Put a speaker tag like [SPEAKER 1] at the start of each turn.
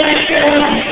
[SPEAKER 1] Yes, girl.